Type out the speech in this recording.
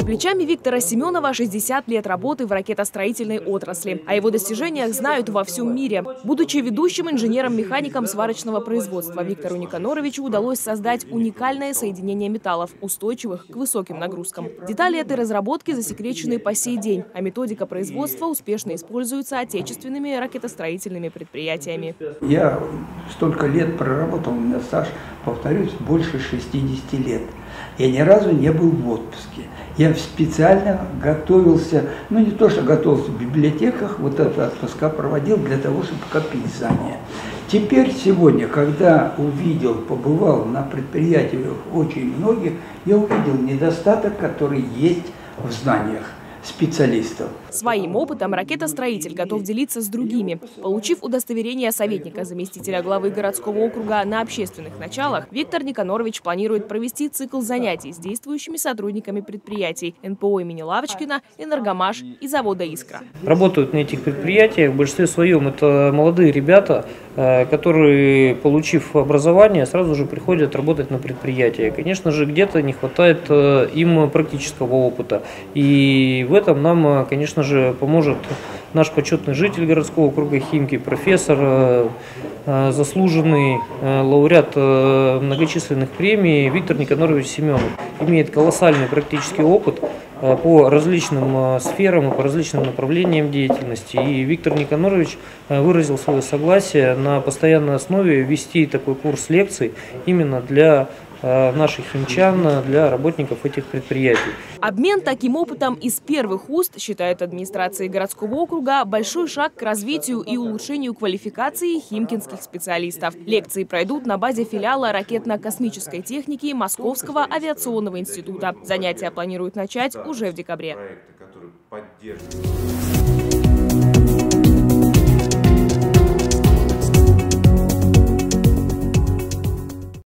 За плечами Виктора Семенова 60 лет работы в ракетостроительной отрасли. О его достижениях знают во всем мире. Будучи ведущим инженером-механиком сварочного производства, Виктору Никаноровичу удалось создать уникальное соединение металлов, устойчивых к высоким нагрузкам. Детали этой разработки засекречены по сей день, а методика производства успешно используется отечественными ракетостроительными предприятиями. Я столько лет проработал, у меня стаж, повторюсь, больше 60 лет. Я ни разу не был в отпуске. Я специально готовился, ну не то, что готовился в библиотеках, вот это отпуска проводил для того, чтобы копить знания. Теперь сегодня, когда увидел, побывал на предприятиях очень многих, я увидел недостаток, который есть в знаниях специалистов. Своим опытом ракетостроитель готов делиться с другими. Получив удостоверение советника заместителя главы городского округа на общественных началах, Виктор Никанорович планирует провести цикл занятий с действующими сотрудниками предприятий НПО имени Лавочкина, Энергомаш и завода «Искра». Работают на этих предприятиях в большинстве своем это молодые ребята, которые, получив образование, сразу же приходят работать на предприятии. Конечно же, где-то не хватает э, им практического опыта. И в этом нам, э, конечно же, поможет наш почетный житель городского округа Химки, профессор, э, э, заслуженный лауреат многочисленных премий Виктор Никонорович Семенов. Имеет колоссальный практический опыт по различным сферам и по различным направлениям деятельности. И Виктор Никонорович выразил свое согласие на постоянной основе вести такой курс лекций именно для Э, наших химчан для работников этих предприятий. Обмен таким опытом из первых уст, считает администрация городского округа, большой шаг к развитию и улучшению квалификации химкинских специалистов. Лекции пройдут на базе филиала ракетно-космической техники Московского авиационного института. Занятия планируют начать уже в декабре.